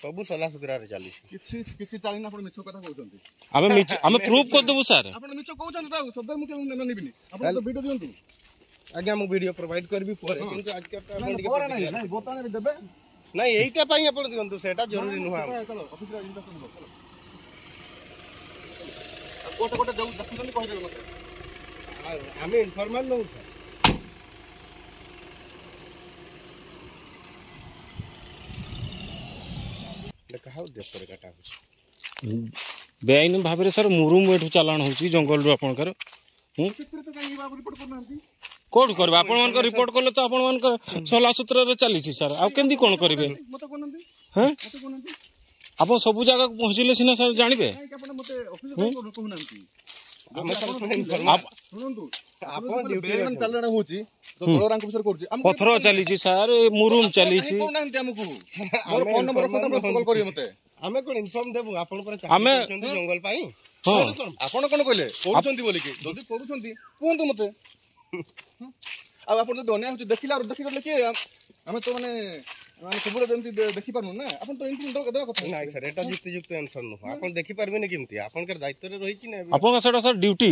ସବୁ ସଲା ସୁତରାରେ ଚାଲିଛି କିଛି କିଛି ଚାଲିନି ଆପଣ ମିଛ କଥା କହୁଛନ୍ତି ଆମେ ମିଛ ଆମେ ପ୍ରୁଫ୍ କରିଦେବୁ ସାର୍ ଆପଣ ମିଛ କହୁଛନ୍ତି ତାକୁ ଶବ୍ଦ ମୁଁ କେଉଁ ନେବିନି ଆପଣ ତ ଭିଡ଼ିଓ ଦିଅନ୍ତୁ ଆଜ୍ଞା ମୁଁ ଭିଡ଼ିଓ ପ୍ରୋଭାଇଡ୍ କରିବି ପରେ କିନ୍ତୁ ଆଜିକା ଆପଣ ଟିକେ ନାଇଁ ବର୍ତ୍ତମାନ ଦେବେ ନାଇଁ ଏଇଟା ପାଇଁ ଆପଣ ଦିଅନ୍ତୁ ସେଇଟା ଜରୁରୀ ନୁହଁ ଗୋଟେ ଗୋଟେ ଦେଖୁଛନ୍ତି କହିଦେବେ ମୋତେ ଆମେ ଇନଫର୍ମାଲ୍ ନେଉ ସାର୍ ଏଇଟା କାହା ଉଦ୍ଦେଶ୍ୟରେ କଟା ହେଉଛି ବେଆଇନ ଭାବରେ ସାର୍ ମୁରୁମ ଏଠୁ ଚାଲାଣ ହେଉଛି ଜଙ୍ଗଲରୁ ଆପଣଙ୍କର କୋଉଠୁ କରିବେ ଆପଣମାନଙ୍କ ରିପୋର୍ଟ କଲେ ତ ଆପଣମାନଙ୍କର ସଲାସୂତ୍ରରେ ଚାଲିଛି ସାର୍ ଆଉ କେମିତି କ'ଣ କରିବେ ହଁ ଆପଣ ସବୁ ଜାଗାକୁ ପହଞ୍ଚିଲେ ସିନା ସାର୍ ଜାଣିବେ ପଥର ଚାଲିଛି ସାର୍ ମୁରୁମ୍ ଚାଲିଛି ଆମେ କଣ ଇନଫର୍ମ ଦେବୁ ଆପଣଙ୍କର ଆମେ ଜଙ୍ଗଲ ପାଇଁ ଆପଣ କଣ କହିଲେ ପଢୁଛନ୍ତି ବୋଲିକି ଯଦି କରୁଛନ୍ତି କୁହନ୍ତୁ ମତେ ଆଉ ଆପଣ ଯଦି ଅନ୍ୟାୟ ହଉଛି ଦେଖିଲା ଦେଖିଗଲେ କିଏ ଆମେ ତ ମାନେ ମାନେ ସବୁବେଳେ ଯେମିତି ଦେଖିପାରୁନୁ ନା ଆପଣ ତ ଇନକ୍ରିମେଣ୍ଟ ଦେବା କଥା ନାଇଁ ସାର୍ ଏଟା ଯୁକ୍ତିଯୁକ୍ତ ଆନ୍ସର ନୁହଁ ଆପଣ ଦେଖିପାରିବେନି କେମିତି ଆପଣଙ୍କର ଦାୟିତ୍ୱରେ ରହିଛି ନା ଆପଣଙ୍କ ସେଇଟା ସାର୍ ଡ୍ୟୁଟି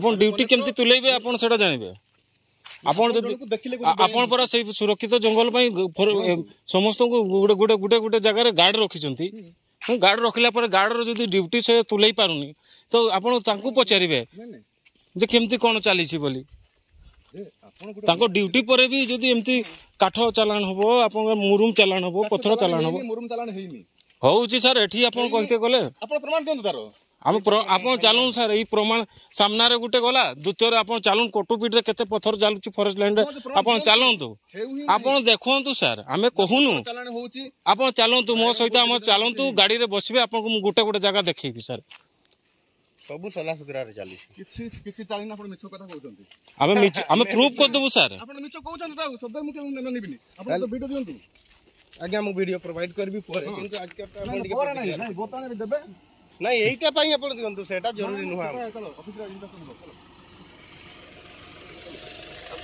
ଆପଣ ଡ୍ୟୁଟି କେମିତି ତୁଲେଇବେ ଆପଣ ସେଇଟା ଜାଣିବେ ଆପଣ ଯଦି ଆପଣ ପରା ସେଇ ସୁରକ୍ଷିତ ଜଙ୍ଗଲ ପାଇଁ ସମସ୍ତଙ୍କୁ ଗୋଟେ ଗୋଟେ ଗୋଟେ ଗୋଟେ ଜାଗାରେ ଗାର୍ଡ ରଖିଛନ୍ତି ମୁଁ ଗାର୍ଡ ରଖିଲା ପରେ ଗାର୍ଡର ଯଦି ଡ୍ୟୁଟି ସେ ତୁଲେଇ ପାରୁନି ତ ଆପଣ ତାଙ୍କୁ ପଚାରିବେ ଯେ କେମିତି କ'ଣ ଚାଲିଛି ବୋଲି ତାଙ୍କ ଡ୍ୟୁଟି ପରେ ବି ଯଦି ଏମିତି କାଠ ଚାଲାଣ ହବ ଆପଣଙ୍କ ମୁରୁମ ଚାଲାଣ ହବ ପଥର ଚାଲାଣ ହବ ମୁରୁମ ଚାଲାଣ ହେଇନି ହଉଛି ସାର୍ ଏଠି ଆପଣ କହିତେ ଗଲେ ଆପଣ ପ୍ରମାଣ ଦିଅନ୍ତୁ ତାର ଆମେ ଆପଣ ଚାଲୁନ୍ ସାର୍ ଏଇ ପ୍ରମାଣ ସାମ୍ନାରେ ଗୋଟେ ଗଲା ଦ୍ୱିତୀୟରେ ଆପଣ ଚାଲୁନ୍ କୋଟୁପିଟରେ କେତେ ପଥର ଚାଲୁଛି ଫରେଷ୍ଟ ଲାଇନରେ ଆପଣ ଚାଲନ୍ତୁ ଆପଣ ଦେଖନ୍ତୁ ସାର୍ ଆମେ କହୁନୁ ଆପଣ ଚାଲନ୍ତୁ ମୋ ସହିତ ଆମ ଚାଲନ୍ତୁ ଗାଡ଼ିରେ ବସିବେ ଆପଣଙ୍କୁ ମୁଁ ଗୋଟେ ଗୋଟେ ଜାଗା ଦେଖେଇବି ସାର୍ ସବୁ ସଲା ସୁତରାରେ ଚାଲିଛି କିଛି କିଛି ଚାଲିନି ଆପଣ ମିଛ କଥା କହୁଛନ୍ତି ଆମେ ମିଛ ଆମେ ପ୍ରୁଫ କରିଦେବୁ ସାର୍ ଆପଣ ମିଛ କହୁଛନ୍ତି ତାକୁ ସଦର ମୁଁ କେବେ ନେବିନି ଆପଣ ତ ଭିଡ଼ିଓ ଦିଅନ୍ତୁ ଆଜ୍ଞା ମୁଁ ଭିଡ଼ିଓ ପ୍ରୋଭାଇଡ କରିବି ପରେ କିନ୍ତୁ ଆଜି ନାହିଁ ବର୍ତ୍ତମାନ ଦେବେ ନାଇଁ ଏଇଟା ପାଇଁ ଆପଣ ଦିଅନ୍ତୁ ସେଇଟା ଜରୁରୀ ନୁହଁ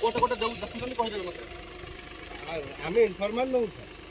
ଗୋଟେ ଗୋଟେ ଦେଖୁଛନ୍ତି କହିଦେବେ ମୋତେ ଆମେ ଇନଫର୍ମାଲ ନେଉ ସାର୍